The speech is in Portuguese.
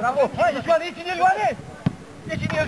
Bravo! Hadi şu an ikinci var ya. İkinci.